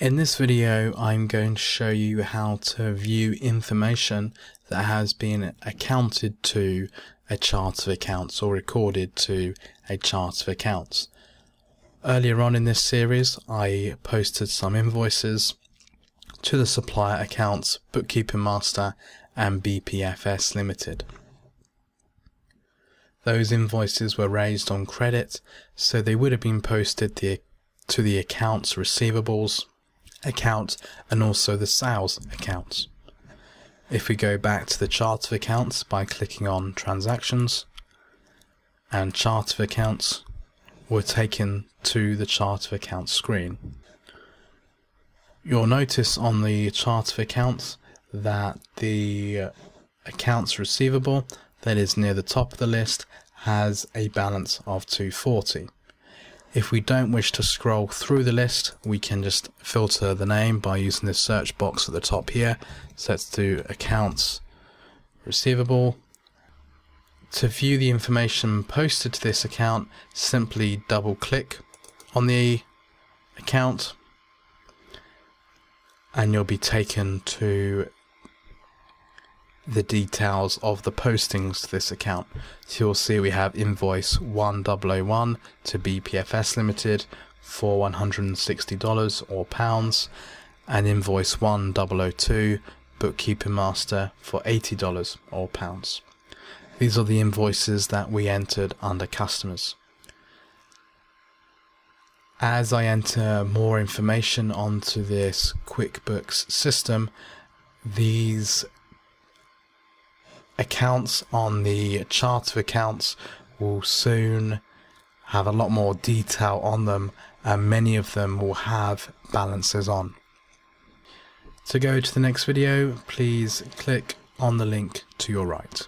In this video I'm going to show you how to view information that has been accounted to a chart of accounts or recorded to a chart of accounts. Earlier on in this series I posted some invoices to the supplier accounts Bookkeeping Master and BPFS Limited. Those invoices were raised on credit so they would have been posted to the accounts receivables account and also the sales accounts. If we go back to the chart of accounts by clicking on transactions and chart of accounts, we're taken to the chart of accounts screen. You'll notice on the chart of accounts that the uh, accounts receivable that is near the top of the list has a balance of 240. If we don't wish to scroll through the list, we can just filter the name by using the search box at the top here. So let's do accounts receivable. To view the information posted to this account, simply double click on the account and you'll be taken to the details of the postings to this account. So you'll see we have invoice 1001 to BPFS Limited for $160 or pounds and invoice 1002 Bookkeeping Master for $80 or pounds. These are the invoices that we entered under customers. As I enter more information onto this QuickBooks system, these accounts on the chart of accounts will soon have a lot more detail on them and many of them will have balances on. To go to the next video, please click on the link to your right.